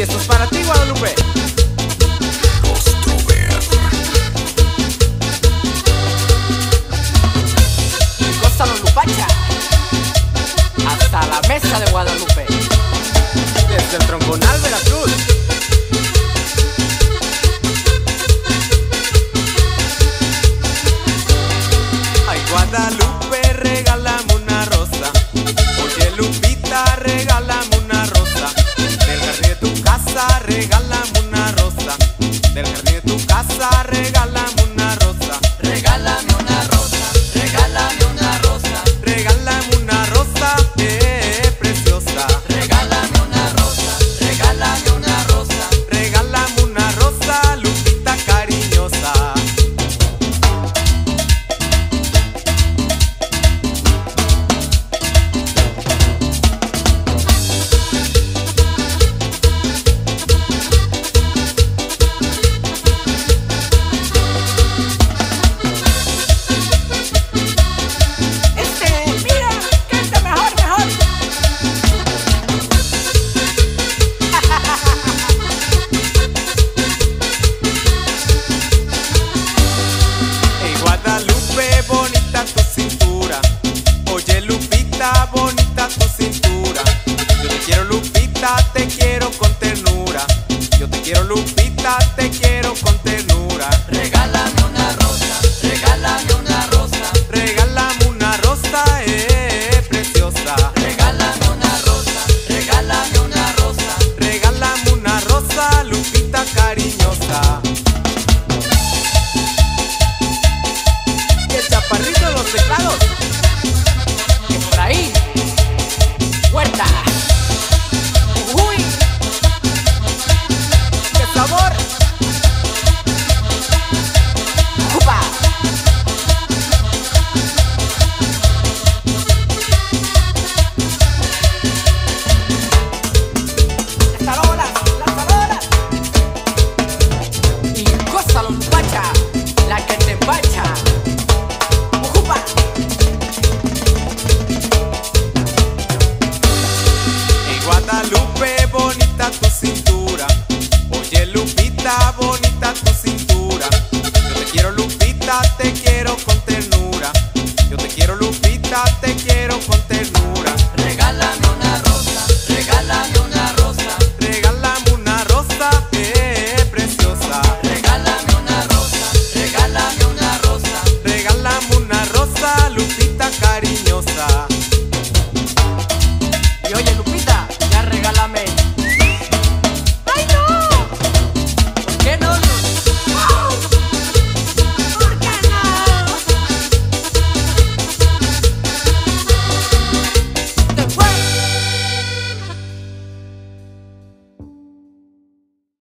Y esto es para ti, Guadalupe. Y Costa los Hasta la mesa de Guadalupe. Desde el tronconal Veracruz. Ay, Guadalupe, regálame. Quiero, Lupita, te quiero con ternura. Regálame una rosa, regálame una rosa, Regálame una rosa, eh, preciosa. regálame una rosa, regálame una rosa. Regálame una rosa, Lupita cariñosa. Y el chaparrito de los teclados. Lupita, bonita